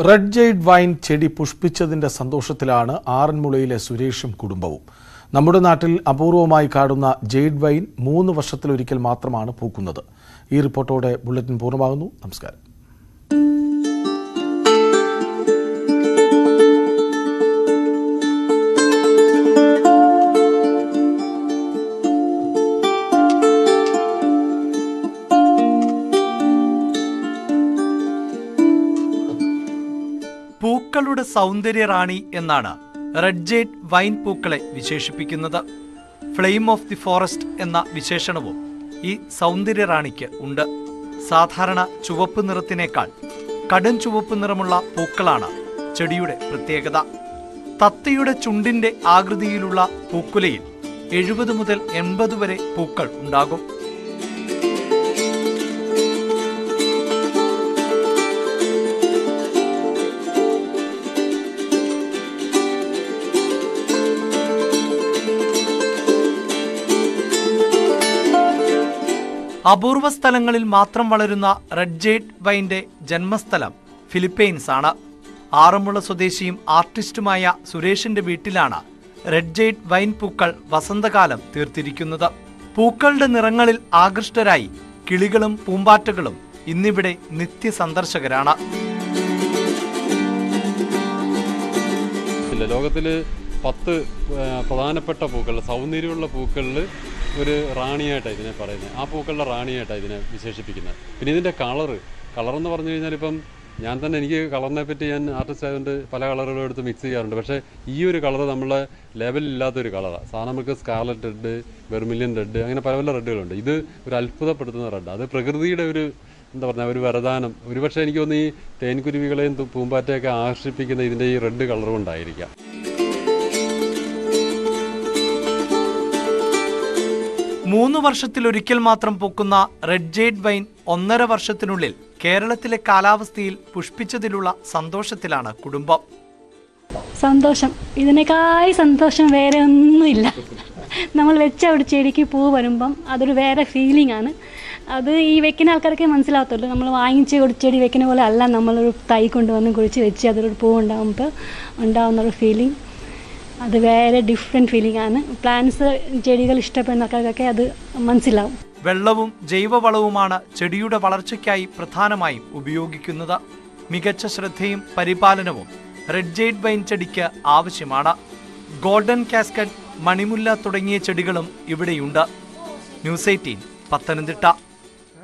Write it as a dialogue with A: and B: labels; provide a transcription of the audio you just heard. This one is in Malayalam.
A: റെഡ് ജെയ്ഡ് വൈൻ ചെടി പുഷ്പിച്ചതിന്റെ സന്തോഷത്തിലാണ് ആറന്മുളയിലെ സുരേഷും കുടുംബവും. നമ്മുടെ നാട്ടിൽ അപൂർവമായി കാണുന്ന ജെയ്ഡ് വൈൻ മൂന്ന് വർഷത്തിലൊരിക്കൽ മാത്രമാണ് പൂക്കുന്നത്. ഈ റിപ്പോർട്ടോടെ ബുള്ളറ്റിൻ പൂർണമാകുന്നു. നമസ്കാരം.
B: പൂക്കളുടെ സൗന്ദര്യ റാണി എന്നാണ് റെഡ് ജേഡ് വൈൻ പൂക്കളെ വിശേഷിപ്പിക്കുന്നത്. ഫ്ലെയിം ഓഫ് ദി ഫോറസ്റ്റ് എന്ന വിശേഷണവും ഈ സൗന്ദര്യ റാണിക്ക് ഉണ്ട്. സാധാരണ ചുവപ്പ് നിറത്തിനേക്കാൾ കടും ചുവപ്പ് നിറമുള്ള പൂക്കളാണ് ചെടിയുടെ പ്രത്യേകത. തത്തയുടെ ചുണ്ടിന്റെ ആകൃതിയിലുള്ള പൂക്കുലയിൽ എഴുപത് മുതൽ എൺപത് വരെ പൂക്കൾ ഉണ്ടാകും. അപൂർവ സ്ഥലങ്ങളിൽ മാത്രം വളരുന്ന റെഡ് ജേഡ് വൈന്റെ ജന്മസ്ഥലം ഫിലിപ്പൈൻസ് ആണ്. ആറന്മുള സ്വദേശിയും ആർട്ടിസ്റ്റുമായ സുരേഷിന്റെ വീട്ടിലാണ് റെഡ് ജേഡ് വൈൻ പൂക്കൾ വസന്തകാലം തീർത്തിരിക്കുന്നത്. പൂക്കളുടെ നിറങ്ങളിൽ ആകൃഷ്ടരായി കിളികളും പൂമ്പാറ്റകളും ഇന്നിവിടെ നിത്യ സന്ദർശകരാണ്
C: ലോകത്തിൽ പത്ത് പ്രധാനപ്പെട്ട പൂക്കൾ സൗന്ദര്യമുള്ള പൂക്കളിൽ ഒരു റാണിയായിട്ടാണ് ഇതിനെ പറയുന്നത് ആ പൂക്കളുടെ റാണിയായിട്ടാണ് ഇതിനെ വിശേഷിപ്പിക്കുന്നത്. പിന്നെ ഇതിന്റെ കളറ്. കളറെന്ന് പറഞ്ഞു കഴിഞ്ഞാൽ ഇപ്പം ഞാൻ തന്നെ എനിക്ക് കളറിനെ പറ്റി ഞാൻ ആർട്ടിസ്റ്റ് ആയതുകൊണ്ട് പല കളറുകളും എടുത്ത് മിക്സ് ചെയ്യാറുണ്ട്. പക്ഷേ ഈ ഒരു കളർ നമ്മളെ ലെവലില്ലാത്തൊരു കളറാണ് സാധാരണ നമുക്ക് സ്കാർലറ്റ് റെഡ് വെർമിലിയൻ റെഡ് അങ്ങനെ പല പല റെഡുകളുണ്ട് ഇത് ഒരു അത്ഭുതപ്പെടുത്തുന്ന റെഡ് അത് പ്രകൃതിയുടെ ഒരു എന്താ പറഞ്ഞാൽ ഒരു വരദാനം. ഒരുപക്ഷെ എനിക്ക് തോന്നുന്നു ഈ തേൻകുരുവികളെയും പൂമ്പാറ്റയൊക്കെ ആകർഷിപ്പിക്കുന്ന ഇതിന്റെ ഈ റെഡ് കളർ കൊണ്ടായിരിക്കാം
B: മൂന്ന് വർഷത്തിലൊരിക്കൽ മാത്രം പൂക്കുന്ന റെഡ് ജെയ്ഡ് വൈൻ ഒന്നര വർഷത്തിനുള്ളിൽ കേരളത്തിലെ കാലാവസ്ഥയിൽ പുഷ്പിച്ചതിലുള്ള സന്തോഷത്തിലാണ് കുടുംബം.
D: സന്തോഷം. ഇതിനേക്കായി സന്തോഷം വേറെ ഒന്നുമില്ല. നമ്മൾ വെച്ച ഒരു ചെടിക്ക് പൂ വരുമ്പം അതൊരു വേറെ ഫീലിംഗ് ആണ്. അത് ഈ വെക്കുന്ന ആൾക്കാർക്കേ മനസ്സിലാകത്തുള്ളൂ. നമ്മൾ വാങ്ങിച്ച് ഒരു ചെടി വെക്കുന്ന പോലെ അല്ല നമ്മളൊരു തൈ കൊണ്ടുവന്ന് കുഴിച്ച് വെച്ച് അതൊരു പൂ ഉണ്ടാകുമ്പോൾ ഉണ്ടാകുന്ന ഒരു ഫീലിംഗ് അത് വേറെ ഡിഫറെന്റ് ഫീലിംഗ് ആണ്. പ്ലാന്റ്സ് ചെടികൾ ഇഷ്ടപ്പെടുന്ന ആൾക്കാർക്കൊക്കെ അത് മനസ്സിലാവും.
B: വെള്ളവും ജൈവവളവുമാണ് ചെടിയുടെ വളർച്ചയ്ക്കായി പ്രധാനമായും ഉപയോഗിക്കുന്നത്. മികച്ച ശ്രദ്ധയും പരിപാലനവും റെഡ് ജെയ്ഡ് വൈൻ ചെടിക്ക് ആവശ്യമാണ്. ഗോൾഡൻ കാസ്കറ്റ് മണിമുല്ല തുടങ്ങിയ ചെടികളും ഇവിടെയുണ്ട്. News eighteen Pathanamthitta.